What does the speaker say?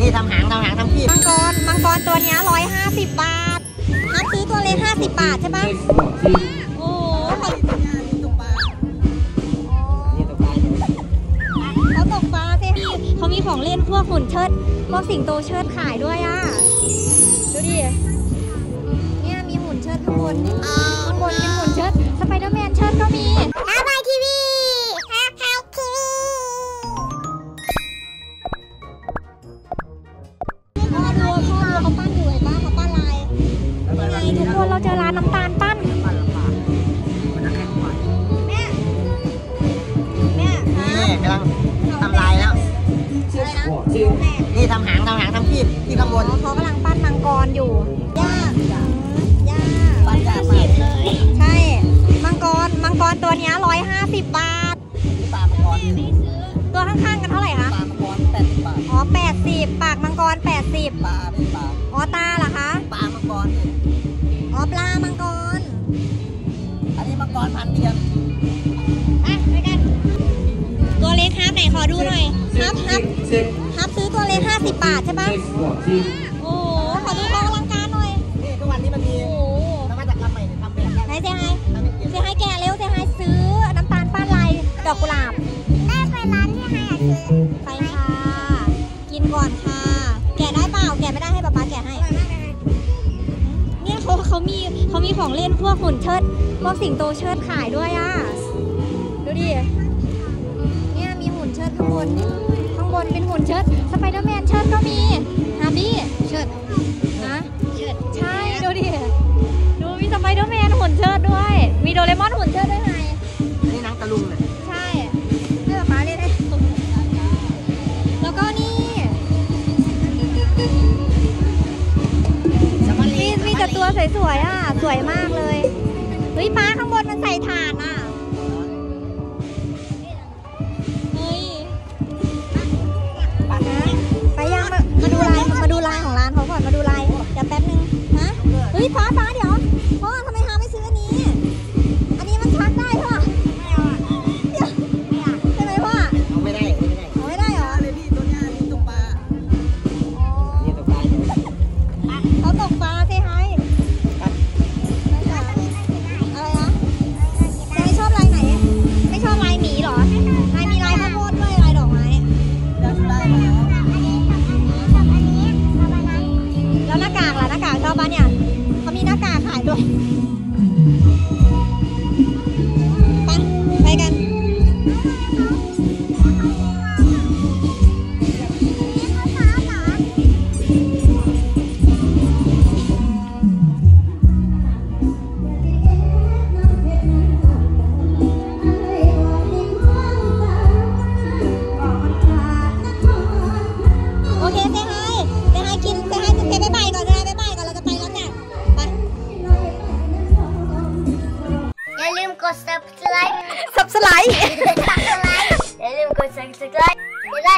นี่ทำหางทำหางทำขี้มังกรมังกรตัวเนี้ร้อยห้าสิบบาทฮับซื้อตัวเล็กห้าสิบบาทใช่ปะโอ้โหเขานี่ตัวปลาเขาตกปลาสิเขามีของเล่นพวกหุ่นเชิดพวกสิงโตเชิดขายด้วยอะดูดิเนี่ยมีหุ่นเชิดข้างบนข้างบนเป็นหุ่นเชิดสไปเดอร์แมนเชิดก็มี เราเจอร้านน้ำตาลปั้นปั้นลำบากมันจะแข็งกว่าแม่แม่ฮะนี่กำลังทำลายแล้วอะไรนะแม่นี่ทำหางทำหางทำขี้ที่ข้างบนอ๋อเขากำลังปั้นมังกรอยู่ย่าย่าปั้นยากมากใช่ มังกร มังกรตัวเนี้ร้อยห้าสิบบาทปลามังกรตัวข้างๆกันเท่าไหร่คะปลามังกรแปดสิบบาท อ๋อแปดสิบปากมังกรแปดสิบปลาเป็นปลาอ๋อตาเหรอคะ อันนี้มังกรพันเดียนอะไปกัน ตัวเล็กฮับไหนขอดูหน่อยฮับฮับฮับซื้อตัวเล็กห้าสิบบาทใช่ปะโอ้โห ขอดูของอลังการหน่อยนี่ทุกวันนี้มันมีโอ้โหนวัตกรรมใหม่ทำแบบไหนเซฮายทำเป็นเกียเซฮายแกะเร็วเซฮายซื้อน้ำตาลป้านลายดอกกุหลาบ ได้ไปร้านที่ให้ซื้อไปค่ะ กินก่อนค่ะ ของเล่นพวกหุ่นเชิด พวกสิงโตเชิดขายด้วยอะ ดูดิ เนี่ยมีหุ่นเชิดข้างบน ข้างบนเป็นหุ่นเชิดสไปเดอร์แมน สวยๆอะ สวยมากเลย เฮ้ยป้าข้างบนมันใส่ถ่านอะ เฮ้ยนะไปยังมามาดูลาย มาดูลายของร้านเขาก่อน มาดูลาย เดี๋ยวแป๊บนึง ฮะ เฮ้ยป้าป้าเดี๋ยวพ่อทำไม สับสไลด์ subscribe อย่าลืมกด subscribe จะได้